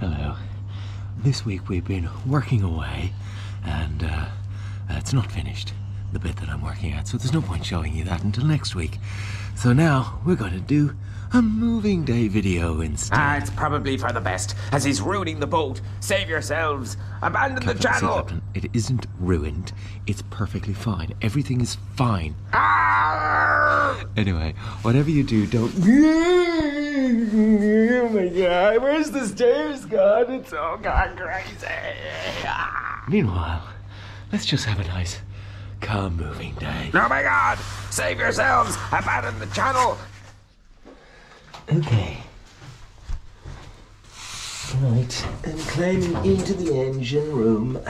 Hello. This week we've been working away, and uh, it's not finished, the bit that I'm working at, so there's no point showing you that until next week. So now we're going to do a moving day video instead. Ah, it's probably for the best, as he's ruining the boat. Save yourselves. Abandon the Captain, see, channel. Captain, it isn't ruined. It's perfectly fine. Everything is fine. Ah! Anyway, whatever you do, don't. Oh my god, where's the stairs gone? It's all gone crazy. Meanwhile, let's just have a nice, calm moving day. Oh my god! Save yourselves! Abandon the channel! Okay. Right, and climbing into the engine room.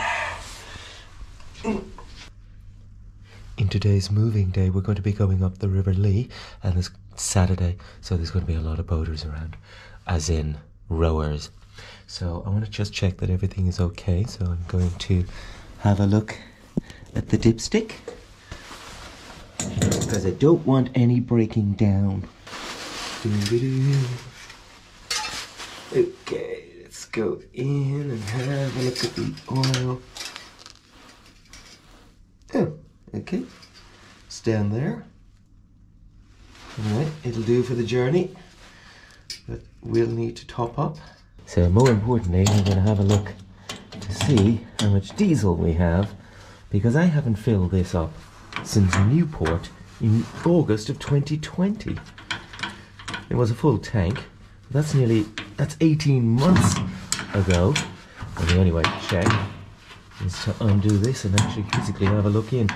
In today's moving day, we're going to be going up the River Lee, and it's Saturday, so there's going to be a lot of boaters around, as in rowers. So I want to just check that everything is okay. So I'm going to have a look at the dipstick because I don't want any breaking down. Okay, let's go in and have a look at the oil. Oh, okay. It's down there. Alright, it'll do for the journey. But we'll need to top up. So more importantly, I'm going to have a look to see how much diesel we have because I haven't filled this up since Newport in August of 2020. It was a full tank. That's nearly that's 18 months ago. And the only way to check is to undo this and actually physically have a look in.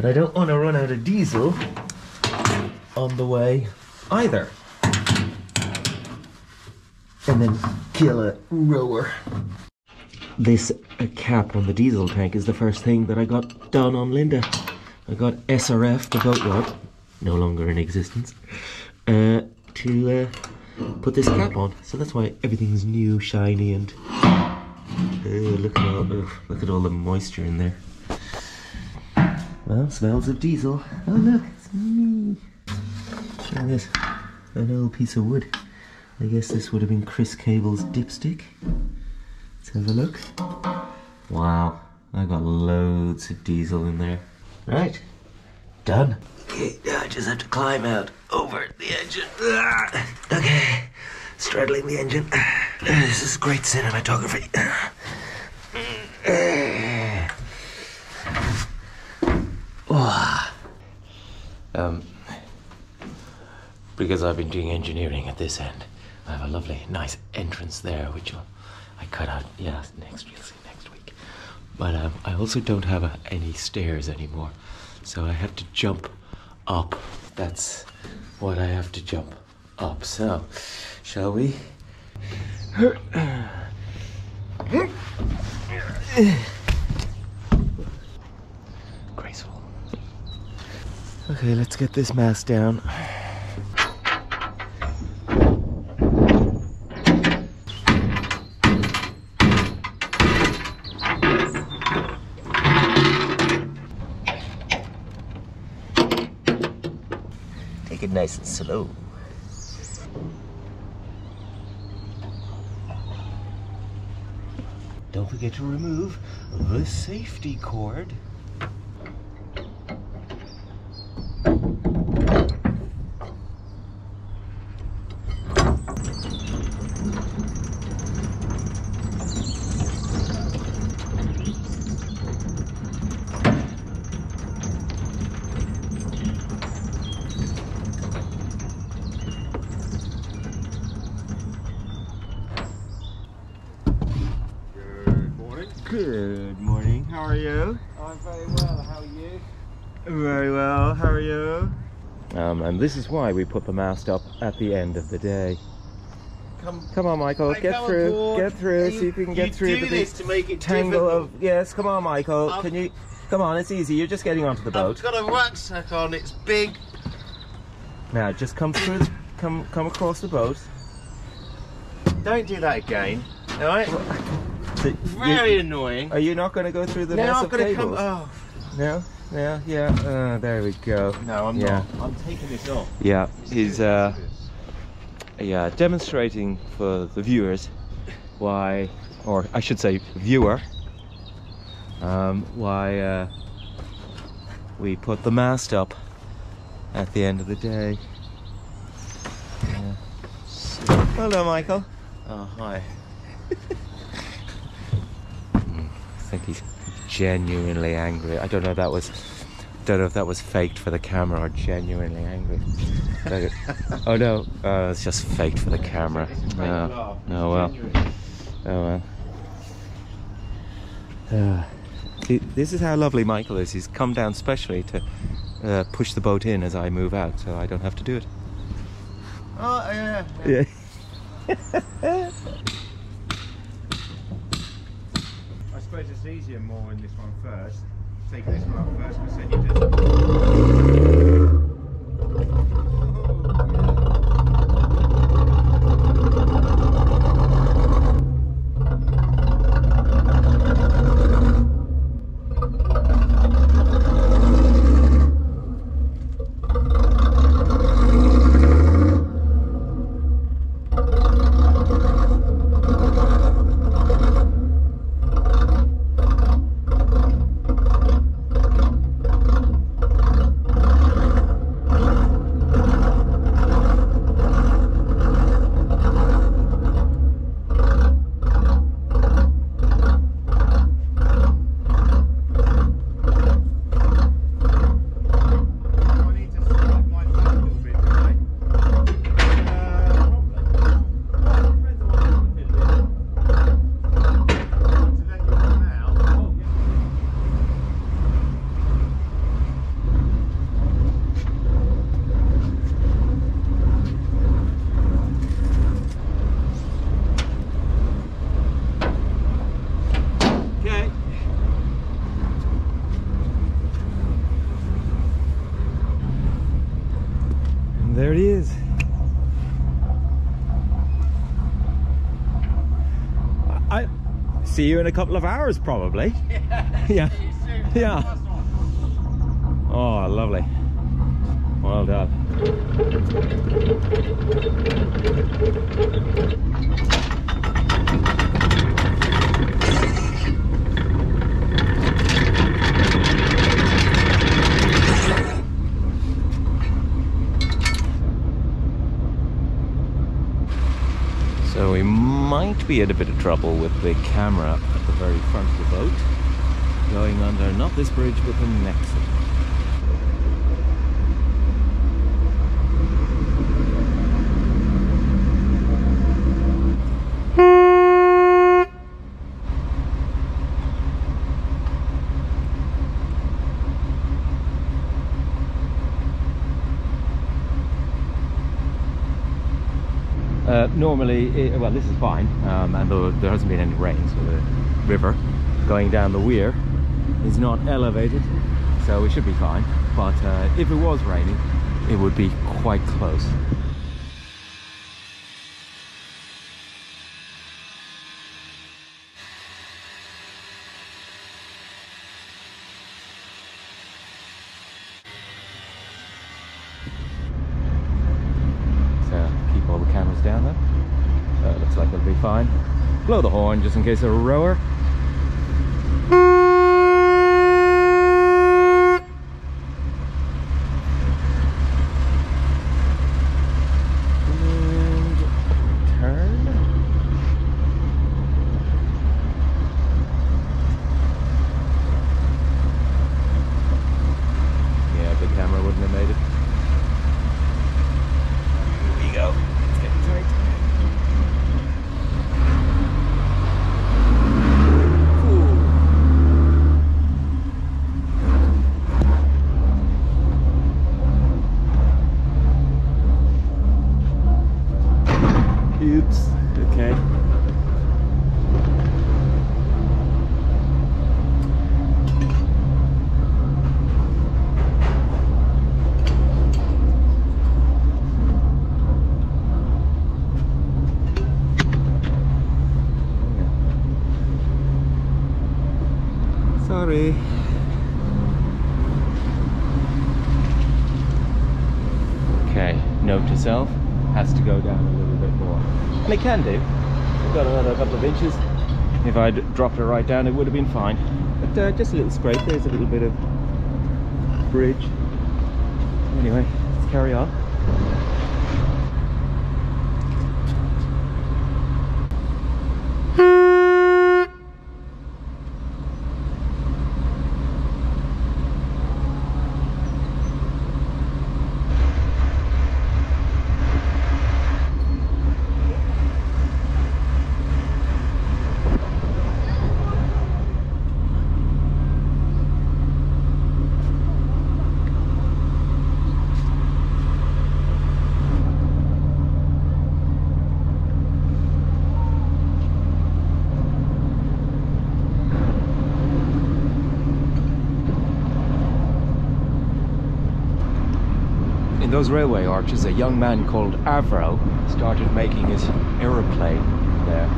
But I don't want to run out of diesel on the way either. And then kill a rower. This cap on the diesel tank is the first thing that I got done on Linda. I got SRF, the boat rod, no longer in existence, uh, to uh, put this cap on. So that's why everything's new, shiny, and uh, look at all look at all the moisture in there. Well, smells of diesel. Oh look, it's me. Try this. An old piece of wood. I guess this would have been Chris Cable's dipstick. Let's have a look. Wow, I got loads of diesel in there. Right, done. Okay, now I just have to climb out over the engine. Ah, Okay, straddling the engine. Ah, This is great cinematography. Because I've been doing engineering at this end, I have a lovely, nice entrance there, which will, I cut out. Yeah, next we'll see next week. But um, I also don't have uh any stairs anymore, so I have to jump up. That's what I have to jump up. So, shall we? Graceful. Okay, let's get this mast down. Nice and slow. Don't forget to remove the safety cord. Good morning. Good morning. How are you? I'm very well. How are you? Very well. You? Um, and this is why we put the mast up at the end of the day. Come, Come on, Michael, Hey, get through, aboard. get through, You- so you can get you through the big to make it tangle difficult. of. Yes, come on, Michael. Um, can you? Come on, it's easy. You're just getting onto the boat. I've got a rucksack on. It's big. Now, just come through. Come, come across the boat. Don't do that again. All right? So you- Very annoying. are you not going to go through the now mess I'm of gonna cables? come. Oh. No, yeah, yeah. Uh, there we go. No, I'm Yeah. not. I'm taking this off. Yeah, he's uh, yeah demonstrating for the viewers why, or I should say viewer, um, why uh, we put the mast up at the end of the day. Yeah. So- Hello, Michael. Oh, hi. Hmm, I think he's genuinely angry. I don't know if that was don't know if that was faked for the camera or genuinely angry. Oh no, uh, it's just faked for the camera. Oh, oh well. Oh well. Uh, this is how lovely Michael is. He's come down specially to uh, push the boat in as I move out, so I don't have to do it. Oh, yeah. Yeah. I suppose it's easier more in this one first. Taking this one up first, because then you just. I need to slide my foot a little bit, do I? Uh, probably. Depends on what I want to do. To let you run out. Oh, yeah. Okay. And there it is. I see you in a couple of hours, probably. Yeah. Yeah. Oh, lovely. Well done. So we be in a bit of trouble with the camera at the very front of the boat. Going under not this bridge but the next one. Uh, normally, it, well, this is fine, um, and though there hasn't been any rain, so the river going down the weir is not elevated, so we should be fine. But uh, if it was raining, it would be quite close. So keep all the cameras down there. Uh, looks like it'll be fine. Just in case of a rower. And turn. Yeah, big camera wouldn't have made it. Here we go. It's getting tight. Oops. Okay. Sorry. Okay, note to self, has to go down a little bit more. And it can do, We've got another couple of inches. If I'd dropped it right down, it would have been fine. But uh, just a little scrape. There's a little bit of bridge. Anyway, let's carry on. In those railway arches, a young man called A.V. Roe started making his aeroplane there.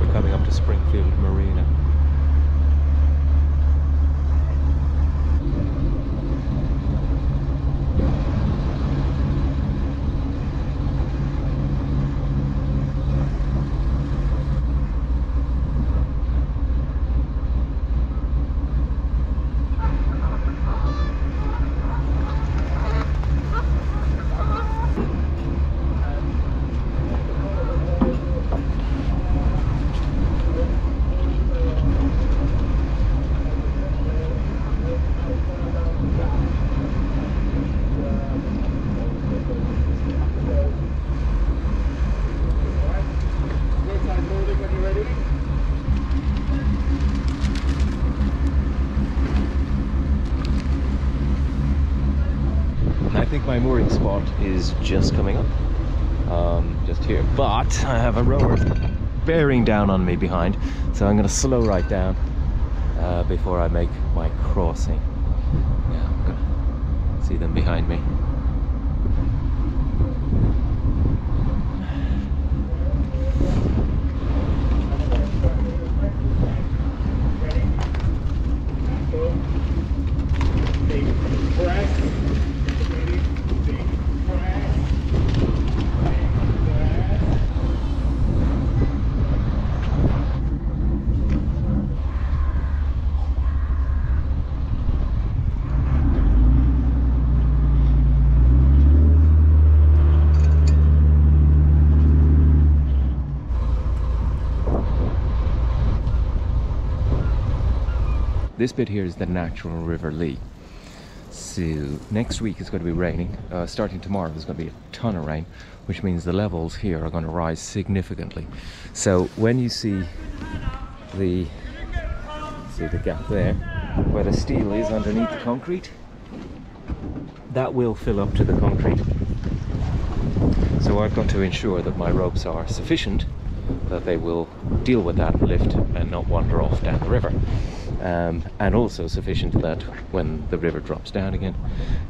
We're coming up to Springfield Marina. Roadside loading when you're ready. I think my mooring spot is just coming up, um, just here. But I have a rower bearing down on me behind, so I'm going to slow right down uh, before I make my crossing. Yeah, I'm going to see them behind me. Big press. Ready? Big press. Big press. This bit here is the natural River Lee. So next week is going to be raining. Uh, starting tomorrow, there's going to be a ton of rain, which means the levels here are going to rise significantly. So when you see the see the gap there, where the steel is underneath the concrete, that will fill up to the concrete. So I've got to ensure that my ropes are sufficient that they will deal with that lift and not wander off down the river. Um, and also sufficient that when the river drops down again,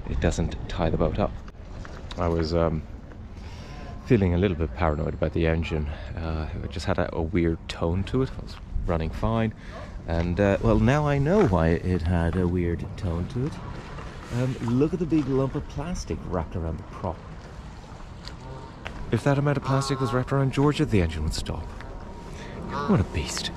it doesn't tie the boat up. I was um, feeling a little bit paranoid about the engine. Uh, it just had a, a weird tone to it. It was running fine. And uh, well, now I know why it had a weird tone to it. Um, look at the big lump of plastic wrapped around the prop. If that amount of plastic was wrapped around Georgia, the engine would stop. What a beast.